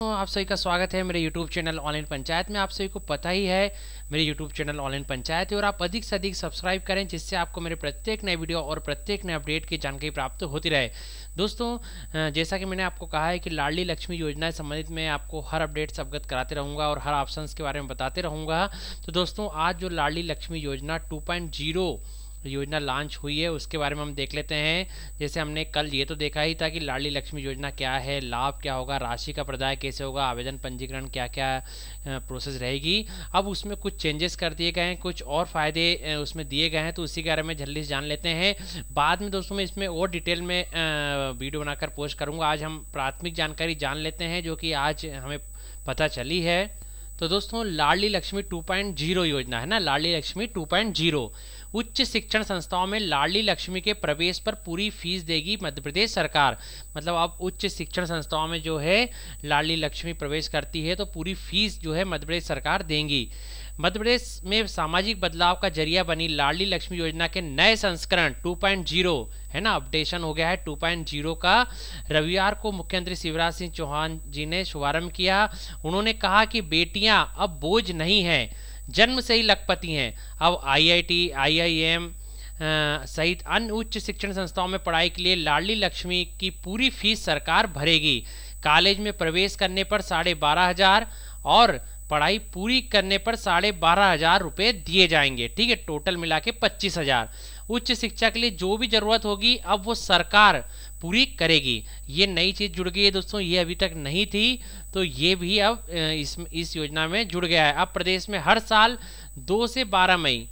आप सभी का स्वागत है मेरे YouTube चैनल ऑनलाइन पंचायत में। आप सभी को पता ही है, मेरे YouTube चैनल ऑनलाइन पंचायत है और आप अधिक से अधिक सब्सक्राइब करें, जिससे आपको मेरे प्रत्येक नए वीडियो और प्रत्येक नए अपडेट की जानकारी प्राप्त होती रहे। दोस्तों जैसा कि मैंने आपको कहा है कि लाडली लक्ष्मी योजना संबंधित मैं आपको हर अपडेट से अवगत कराते रहूँगा और हर ऑप्शन के बारे में बताते रहूँगा। तो दोस्तों, आज जो लाडली लक्ष्मी योजना टू योजना लॉन्च हुई है, उसके बारे में हम देख लेते हैं। जैसे हमने कल ये तो देखा ही था कि लाडली लक्ष्मी योजना क्या है, लाभ क्या होगा, राशि का प्रदाय कैसे होगा, आवेदन पंजीकरण क्या क्या प्रोसेस रहेगी। अब उसमें कुछ चेंजेस कर दिए गए हैं, कुछ और फ़ायदे उसमें दिए गए हैं तो उसी के बारे में जल्दी से जान लेते हैं। बाद में दोस्तों मैं इसमें और डिटेल में वीडियो बनाकर पोस्ट करूँगा। आज हम प्राथमिक जानकारी जान लेते हैं, जो कि आज हमें पता चली है। तो दोस्तों, लाडली लक्ष्मी 2.0 योजना है ना? लाडली लक्ष्मी 2.0 उच्च शिक्षण संस्थाओं में लाडली लक्ष्मी के प्रवेश पर पूरी फ़ीस देगी मध्य प्रदेश सरकार। मतलब अब उच्च शिक्षण संस्थाओं में जो है लाडली लक्ष्मी प्रवेश करती है तो पूरी फ़ीस जो है मध्य प्रदेश सरकार देंगी। मध्य प्रदेश में सामाजिक बदलाव का ज़रिया बनी लाडली लक्ष्मी योजना के नए संस्करण 2.0 है ना? अपडेशन हो गया है 2.0 का। रविवार को मुख्यमंत्री शिवराज सिंह चौहान जी ने शुभारंभ किया। उन्होंने कहा कि बेटियाँ, अब बोझ नहीं हैं। जन्म से ही लखपति हैं। अब आईआईटी आईआईएम सहित अन्य उच्च शिक्षण संस्थाओं में पढ़ाई के लिए लाडली लक्ष्मी की पूरी फ़ीस सरकार भरेगी। कॉलेज में प्रवेश करने पर साढ़े बारह हज़ार और पढ़ाई पूरी करने पर साढ़े बारह हज़ार रुपये दिए जाएँगे। ठीक है, टोटल मिला के पच्चीस हज़ार। उच्च शिक्षा के लिए जो भी ज़रूरत होगी, अब वो सरकार पूरी करेगी। ये नई चीज़ जुड़ गई है दोस्तों, ये अभी तक नहीं थी तो ये भी अब इस इस योजना में जुड़ गया है। अब प्रदेश में हर साल दो से बारह मई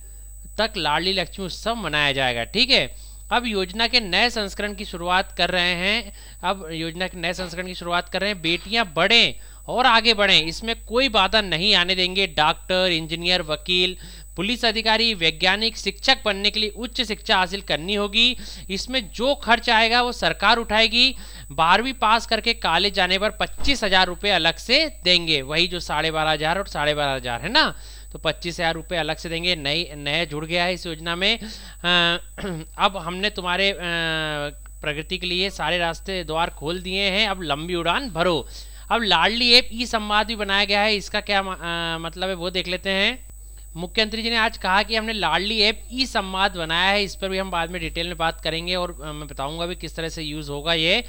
तक लाडली लक्ष्मी उत्सव मनाया जाएगा, ठीक है? अब योजना के नए संस्करण की शुरुआत कर रहे हैं, अब योजना के नए संस्करण की शुरुआत कर रहे हैं। बेटियाँ बढ़े और आगे बढ़ें, इसमें कोई बाधा नहीं आने देंगे। डॉक्टर, इंजीनियर, वकील पुलिस अधिकारी वैज्ञानिक शिक्षक बनने के लिए उच्च शिक्षा हासिल करनी होगी। इसमें जो खर्च आएगा वो सरकार उठाएगी। बारहवीं पास करके कॉलेज जाने पर पच्चीस हज़ार रुपये अलग से देंगे। वही जो साढ़े बारह हज़ार और साढ़े बारह हज़ार है ना? तो पच्चीस हज़ार रुपये अलग से देंगे। नई नया जुड़ गया है इस योजना में। आ, अब हमने तुम्हारे प्रगति के लिए सारे रास्ते द्वार खोल दिए हैं। अब लंबी उड़ान भरो। अब लाडली ऐप ई संवाद भी बनाया गया है। इसका क्या आ, मतलब है वो देख लेते हैं। मुख्यमंत्री जी ने आज कहा कि हमने लाडली ऐप ई संवाद बनाया है, इस पर भी हम बाद में डिटेल में बात करेंगे और मैं बताऊँगा भी किस तरह से यूज़ होगा ये।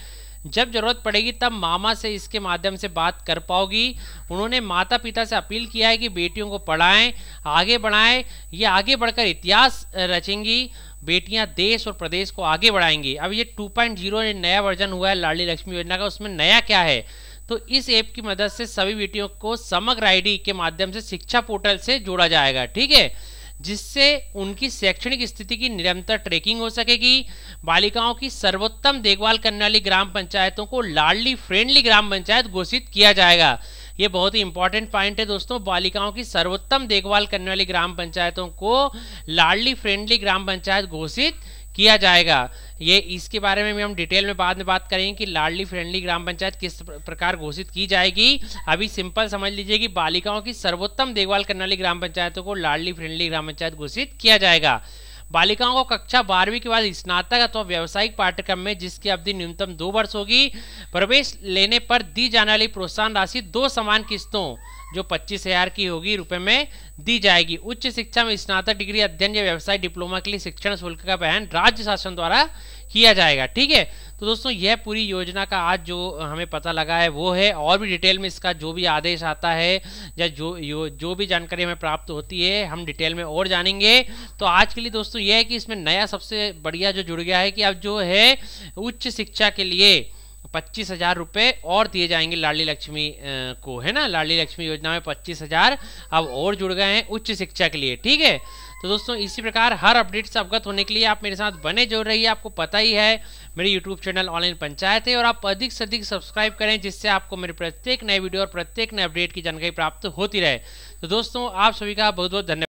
जब ज़रूरत पड़ेगी तब मामा से इसके माध्यम से बात कर पाओगी। उन्होंने माता पिता से अपील किया है कि बेटियों को पढ़ाएँ, आगे बढ़ाएँ, ये आगे बढ़कर इतिहास रचेंगी। बेटियाँ देश और प्रदेश को आगे बढ़ाएँगी। अब ये 2.0 नया वर्जन हुआ है लाडली लक्ष्मी योजना का, उसमें नया क्या है? तो इस ऐप की मदद से सभी बेटियों को समग्र आईडी के माध्यम से शिक्षा पोर्टल से जोड़ा जाएगा, ठीक है? जिससे उनकी शैक्षणिक स्थिति की निरंतर ट्रैकिंग हो सकेगी। बालिकाओं की सर्वोत्तम देखभाल करने वाली ग्राम पंचायतों को लाडली फ्रेंडली ग्राम पंचायत घोषित किया जाएगा। ये बहुत ही इंपॉर्टेंट पॉइंट है दोस्तों। बालिकाओं की सर्वोत्तम देखभाल करने वाली ग्राम पंचायतों को लाडली फ्रेंडली ग्राम पंचायत घोषित किया जाएगा। ये इसके बारे में भी हम डिटेल में बाद में बात करेंगे कि लाडली फ्रेंडली ग्राम पंचायत किस प्रकार घोषित की जाएगी। अभी सिंपल समझ लीजिए कि बालिकाओं की सर्वोत्तम देखभाल करने वाली ग्राम पंचायतों को लाडली फ्रेंडली ग्राम पंचायत घोषित किया जाएगा। बालिकाओं को कक्षा बारहवीं के बाद स्नातक अथवा व्यावसायिक पाठ्यक्रम में, जिसकी अवधि न्यूनतम दो वर्ष होगी, प्रवेश लेने पर दी जाने वाली प्रोत्साहन राशि दो समान किस्तों, जो पच्चीस हज़ार की होगी, रुपए में दी जाएगी। उच्च शिक्षा में स्नातक डिग्री, अध्ययन या व्यवसाय डिप्लोमा के लिए शिक्षण शुल्क का बहन राज्य शासन द्वारा किया जाएगा, ठीक है? तो दोस्तों, यह पूरी योजना का आज जो हमें पता लगा है, वो है, और भी डिटेल में इसका जो भी आदेश आता है, या जो जो भी जानकारी हमें प्राप्त होती है, हम डिटेल में और जानेंगे। तो आज के लिए दोस्तों, यह है कि इसमें नया सबसे बढ़िया जो जुड़ गया है कि अब जो है, उच्च शिक्षा के लिए पच्चीस हज़ार रुपये और दिए जाएँगे लाडली लक्ष्मी को, है ना? लाडली लक्ष्मी योजना में पच्चीस हज़ार अब और जुड़ गए हैं उच्च शिक्षा के लिए, ठीक है? तो दोस्तों, इसी प्रकार हर अपडेट से अवगत होने के लिए आप मेरे साथ बने जोड़ रहिए आपको पता ही है। मेरे यूट्यूब चैनल ऑनलाइन पंचायत है और आप अधिक से अधिक सब्सक्राइब करें, जिससे आपको मेरे प्रत्येक नए वीडियो और प्रत्येक नए अपडेट की जानकारी प्राप्त होती रहे। तो दोस्तों, आप सभी का बहुत बहुत धन्यवाद।